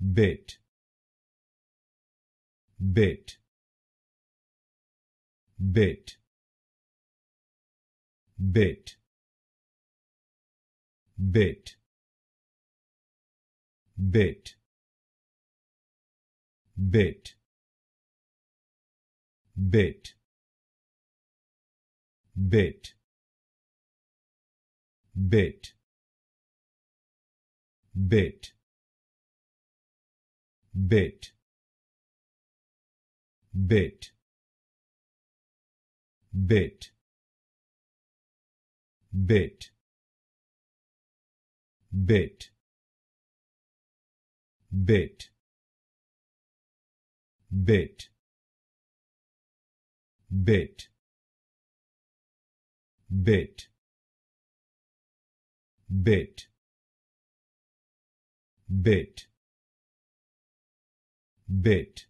bit bit bit bit bit bit bit bit bit bit bit bit bit bit bit bit bit bit bit bit bit bit bit